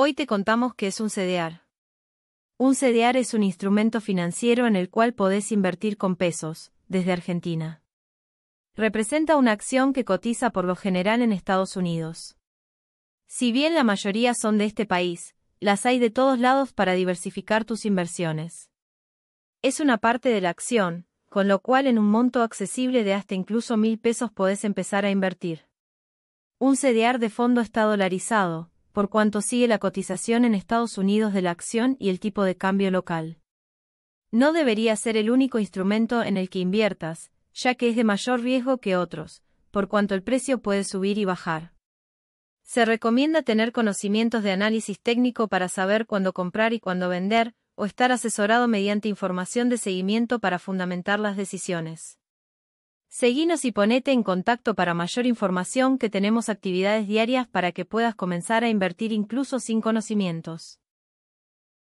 Hoy te contamos qué es un CDR. Un CDR es un instrumento financiero en el cual podés invertir con pesos, desde Argentina. Representa una acción que cotiza por lo general en Estados Unidos. Si bien la mayoría son de este país, las hay de todos lados para diversificar tus inversiones. Es una parte de la acción, con lo cual en un monto accesible de hasta incluso mil pesos podés empezar a invertir. Un CDR de fondo está dolarizado, por cuanto sigue la cotización en Estados Unidos de la acción y el tipo de cambio local. No debería ser el único instrumento en el que inviertas, ya que es de mayor riesgo que otros, por cuanto el precio puede subir y bajar. Se recomienda tener conocimientos de análisis técnico para saber cuándo comprar y cuándo vender, o estar asesorado mediante información de seguimiento para fundamentar las decisiones. Seguinos y ponete en contacto para mayor información que tenemos actividades diarias para que puedas comenzar a invertir incluso sin conocimientos.